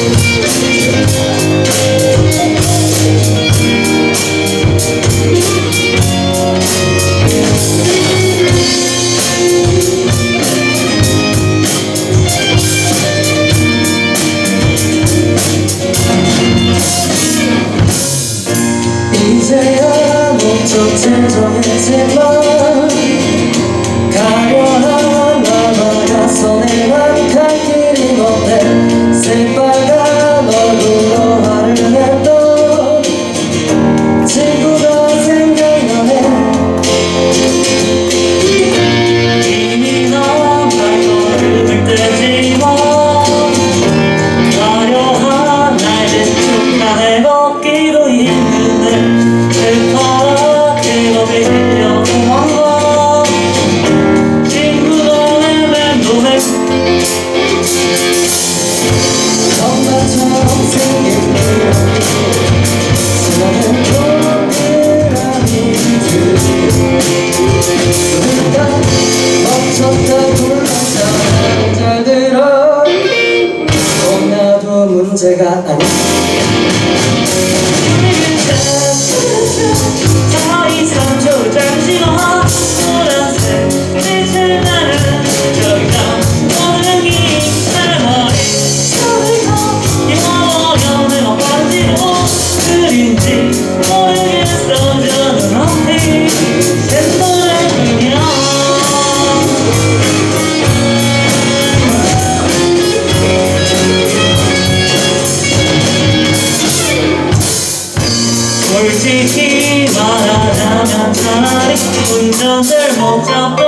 I'm I'm so tender How it's 지키만 하면 차라리 운전을 못 잡고